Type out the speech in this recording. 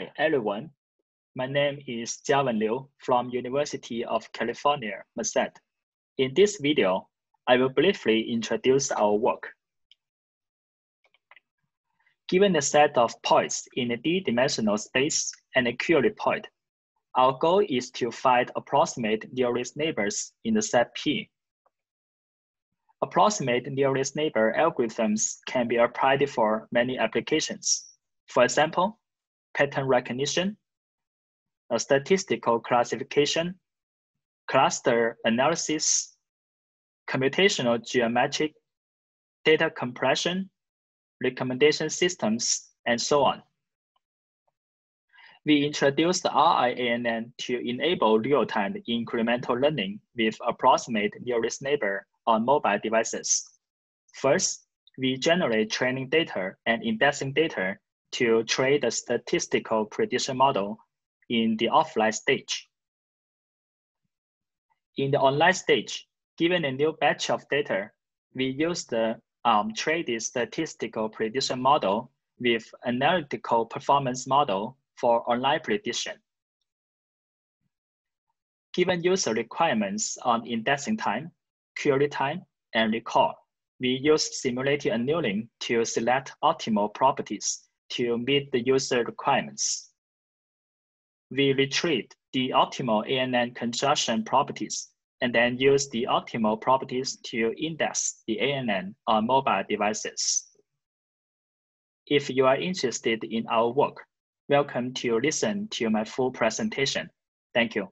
Hi, everyone. My name is Jiawen Liu from University of California, Merced. In this video, I will briefly introduce our work. Given the set of points in a d-dimensional space and a query point, our goal is to find approximate nearest neighbors in the set P. Approximate nearest neighbor algorithms can be applied for many applications. For example, pattern recognition, statistical classification, cluster analysis, computational geometric, data compression, recommendation systems, and so on. We introduced RIANN to enable real-time incremental learning with approximate nearest neighbor on mobile devices. First, we generate training data and indexing data to train the statistical prediction model in the offline stage. In the online stage, given a new batch of data, we use the um, traded statistical prediction model with analytical performance model for online prediction. Given user requirements on indexing time, query time, and recall, we use simulated annealing to select optimal properties to meet the user requirements. We retrieve the optimal ANN construction properties and then use the optimal properties to index the ANN on mobile devices. If you are interested in our work, welcome to listen to my full presentation. Thank you.